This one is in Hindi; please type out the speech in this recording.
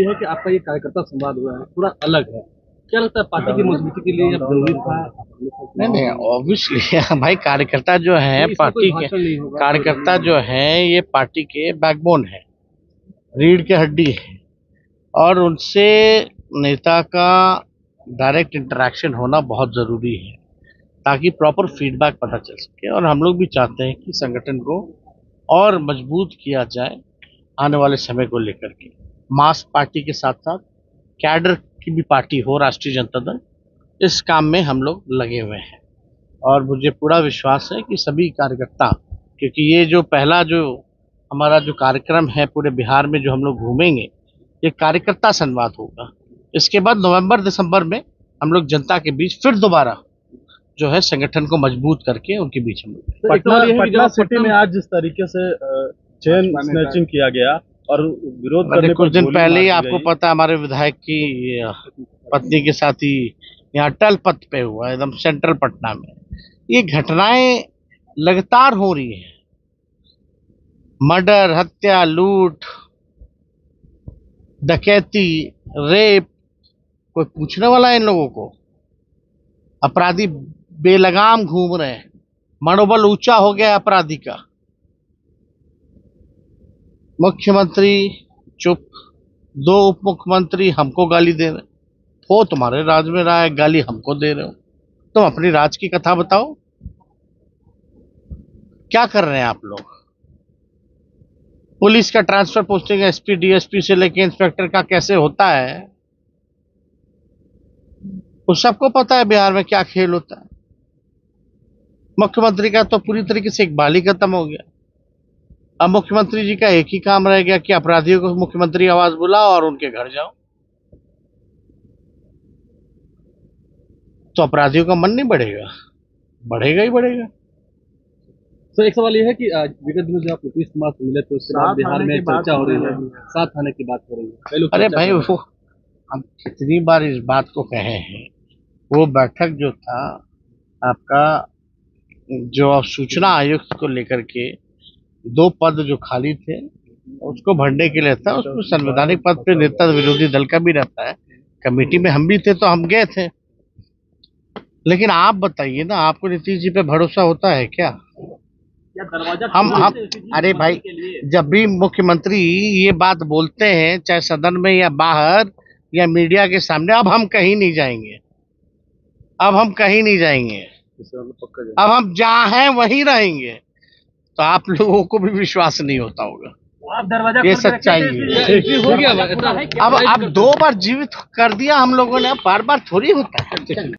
ये है कि आपका ये कार्यकर्ता संवाद हुआ है पूरा अलग है। क्या लगता है पार्टी की मजबूती के लिए ज़रूरी था? नहीं नहीं ऑब्वियसली भाई कार्यकर्ता जो है पार्टी के कार्यकर्ता जो है ये पार्टी के बैकबोन है। रीढ़ के हड्डी है। और उनसे नेता का डायरेक्ट इंटरेक्शन होना बहुत ज़रूरी है ताकि प्रॉपर फीडबैक पता चल सके। और हम लोग भी चाहते हैं कि संगठन को और मज़बूत किया जाए आने वाले समय को लेकर के। मास पार्टी के साथ साथ कैडर की भी पार्टी हो राष्ट्रीय जनता दल इस काम में हम लोग लगे हुए हैं। और मुझे पूरा विश्वास है कि सभी कार्यकर्ता क्योंकि ये जो पहला जो हमारा जो कार्यक्रम है पूरे बिहार में जो हम लोग घूमेंगे ये कार्यकर्ता संवाद होगा। इसके बाद नवंबर दिसंबर में हम लोग जनता के बीच फिर दोबारा जो है संगठन को मज़बूत करके उनके बीच हम लोग तो पटना जब पटना सिटी में आज जिस तरीके से चेन स्नैचिंग किया गया और विरोध करने कुछ दिन पहले ही आपको पता है हमारे विधायक की पत्नी के साथ ही यहाँ टल पथ पे हुआ एकदम सेंट्रल पटना में। ये घटनाएँ लगातार हो रही है। मर्डर हत्या लूट डकैती रेप कोई पूछने वाला है इन लोगों को? अपराधी बेलगाम घूम रहे हैं। मनोबल ऊँचा हो गया अपराधी का। मुख्यमंत्री, चुप। दो उप मुख्यमंत्री हमको गाली दे रहे हो। तुम्हारे राज में रहा है, गाली हमको दे रहे हो। तुम अपनी राज की कथा बताओ। क्या कर रहे हैं आप लोग? पुलिस का ट्रांसफ़र पोस्टिंग एसपी, डीएसपी से लेके इंस्पेक्टर का कैसे होता है? उस सबको पता है बिहार में क्या खेल होता है। मुख्यमंत्री का तो पूरी तरीके से इकबाल ही खत्म हो गया। अब मुख्यमंत्री जी का एक ही काम रह गया कि अपराधियों को मुख्यमंत्री आवाज़ बुलाओ और उनके घर जाओ। तो अपराधियों का मन नहीं बढ़ेगा। बढ़ेगा ही बढ़ेगा। तो एक सवाल ये है कि आज विगत दिनों जब आप नीतीश कुमार से मिले तो उसके बाद बिहार में चर्चा हो रही है। साथ आने की बात हो रही है। अरे भाई। वो हम कितनी बार इस बात को कहे हैं। वो बैठक जो था आपका जो सूचना आयुक्त को लेकर के दो पद जो खाली थे उसको भरने के लिए था उसमें संवैधानिक पद पे नेता विरोधी दल का भी रहता है। कमेटी में हम भी थे तो हम गए थे। लेकिन आप बताइए ना आपको नीतीश जी पे भरोसा होता है क्या? हम हम अरे भाई जब भी मुख्यमंत्री ये बात बोलते हैं चाहे सदन में या बाहर या मीडिया के सामने अब हम कहीं नहीं जाएँगे। अब हम कहीं नहीं जाएँगे। अब हम जहाँ हैं वहीं रहेंगे। तो आप लोगों को भी विश्वास नहीं होता होगा। ये सच्चाई है गया अब अब दो बार जीवित कर दिया हम लोगों ने अब बार बार थोड़ी होता है।